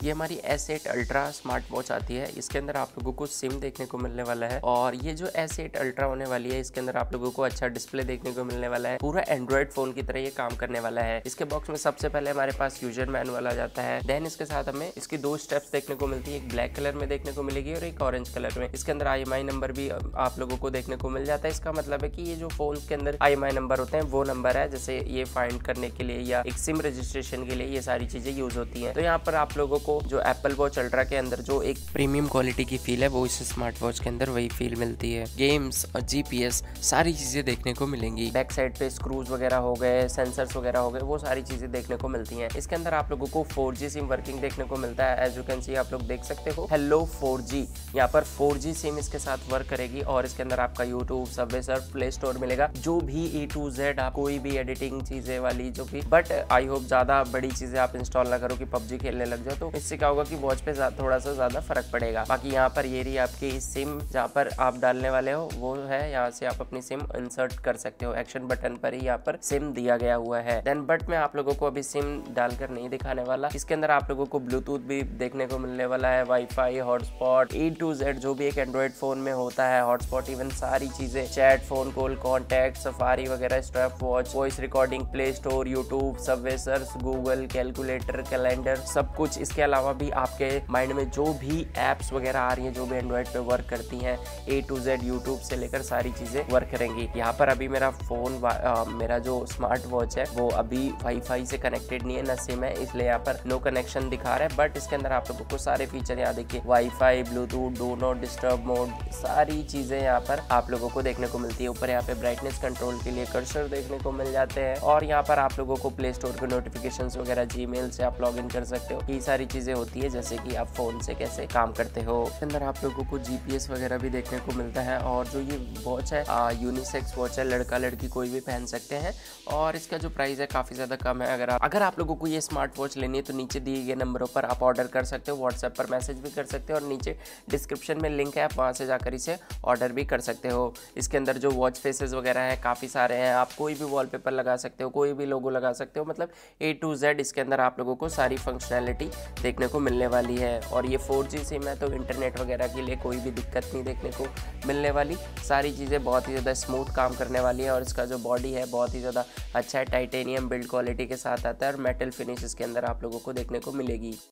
ये हमारी S eight ultra smart watch आती है। इसके अंदर आप लोगों को सिम देखने को मिलने वाला है और ये जो एस एट अल्ट्रा होने वाली है, इसके अंदर आप लोगों को अच्छा डिस्प्ले देखने को मिलने वाला है। पूरा एंड्रॉइड फ़ोन की तरह ये काम करने वाला है। इसके बॉक्स में सबसे पहले हमारे पास यूज़र मैनुअल आ जाता है। देन इसके साथ हमें इसकी दो स्टेप्स देखने को मिलती है। एक ब्लैक कलर में देखने को मिलेगी और एक ऑरेंज कलर में। इसके अंदर आईएमआई नंबर भी आप लोगों को देखने को मिल जाता है। इसका मतलब है की ये जो फ़ोन के अंदर आईएमआई नंबर होते हैं, वो नंबर है, जैसे ये फाइंड करने के लिए या एक सिम रजिस्ट्रेशन के लिए ये सारी चीज़ें यूज़ होती है। तो यहाँ पर आप लोगों को, जो एप्पल वॉच अल्ट्रा के अंदर जो एक प्रीमियम क्वालिटी की फील है, वो इस स्मार्ट वॉच के अंदर वही फील मिलती है। गेम्स और जीपीएस सारी चीज़ें देखने को मिलेंगी। बैक साइड पे स्क्रूज वगैरह हो गए सेंसर्स वगैरह हो गए, वो सारी चीज़ें देखने को मिलती हैं। इसके अंदर आप लोगों को फोर सिम वर्किंग देखने को मिलता है। एज यू कैन सी आप लोग देख सकते हो। हेलो फोर जी यहाँ पर फोर सिम इसके साथ वर्क करेगी और इसके अंदर आपका यूट्यूब सबवे सर प्ले स्टोर मिलेगा। जो भी ए टू जेड आप कोई भी एडिटिंग चीज़ें वाली जो भी बट आई होप ज़्यादा बड़ी चीज़ें आप इंस्टॉल ना करो कि पबजी खेलने लग जाओ तो इससे क्या होगा कि वॉच पे थोड़ा सा ज़्यादा फ़र्क पड़ेगा। बाकी यहाँ पर ये रही आपकी सिम, जहाँ पर आप डालने वाले हो, वो है, यहाँ से आप अपनी सिम इंसर्ट कर सकते हो। एक्शन बटन पर ही यहाँ पर सिम दिया गया हुआ है। देन बट मैं आप लोगों को अभी सिम डालकर नहीं दिखाने वाला। इसके अंदर आप लोगों को ब्लूटूथ भी देखने को मिलने वाला है wifi hotspot A to Z जो भी एक एंड्रॉइड फ़ोन में होता है हॉटस्पॉट इवन सारी चीज़ें chat phone call contact Safari वगैरह strap watch voice recording Play Store YouTube Subway search Google calculator calendar सब कुछ इसके अलावा भी आपके माइंड में जो भी एप्स वगैरह आ रही हैं, जो भी एंड्रॉयड पे वर्क करती हैं ए टू जेड यूट्यूब से लेकर सारी चीज़ें वर्क करेंगी। यहाँ पर अभी मेरा फ़ोन मेरा जो स्मार्ट वॉच है, वो अभी वाईफाई से कनेक्टेड नहीं है, न सिम है, इसलिए यहाँ पर नो कनेक्शन दिखा रहा है। बट इसके अंदर आप लोगों को सारे फीचर यहाँ देखिए wifi bluetooth do not disturb mode सारी चीज़ें यहाँ पर आप लोगों को देखने को मिलती है। ऊपर यहाँ पे ब्राइटनेस कंट्रोल के लिए कर्सर देखने को मिल जाते हैं। और यहाँ पर आप लोगों को प्ले स्टोर के नोटिफिकेशन वगैरह जी से आप लॉग कर सकते हो। ये सारी चीज़ें होती है, जैसे कि आप फ़ोन से कैसे काम करते हो। इसके अंदर आप लोगों को जीपीएस वगैरह भी देखने को मिलता है और जो ये वॉच है यूनिसेक्स वॉच है लड़का लड़की कोई भी पहन सकते हैं और इसका जो प्राइस है काफ़ी ज़्यादा कम है। अगर आप अगर आप लोगों को ये स्मार्ट वॉच लेनी है तो नीचे दिए गए नंबरों पर आप ऑर्डर कर सकते हो व्हाट्सएप पर मैसेज भी कर सकते हो और नीचे डिस्क्रिप्शन में लिंक है, आप वहाँ से जाकर इसे ऑर्डर भी कर सकते हो। इसके अंदर जो वॉच फेसेस वगैरह हैं, काफ़ी सारे हैं, आप कोई भी वॉलपेपर लगा सकते हो, कोई भी लोगो लगा सकते हो मतलब ए टू जेड इसके अंदर आप लोगों को सारी फंक्शनैलिटी देखने को मिलने वाली है और ये फोर जी सिम है तो इंटरनेट वगैरह के लिए कोई भी दिक्कत नहीं देखने को मिलने वाली। सारी चीज़ें बहुत ही ज़्यादा स्मूथ काम करने वाली है और इसका जो बॉडी है, बहुत ही ज़्यादा अच्छा है। टाइटेनियम बिल्ड क्वालिटी के साथ आता है और मेटल फिनिश इसके अंदर आप लोगों को देखने को मिलेगी।